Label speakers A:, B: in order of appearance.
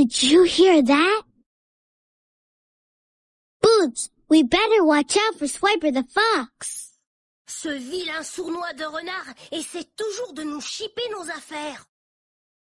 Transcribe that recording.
A: Did you hear that? Boots, we better watch out for Swiper the fox.
B: Ce vilain sournois de renard essaie toujours de nous chipper nos affaires.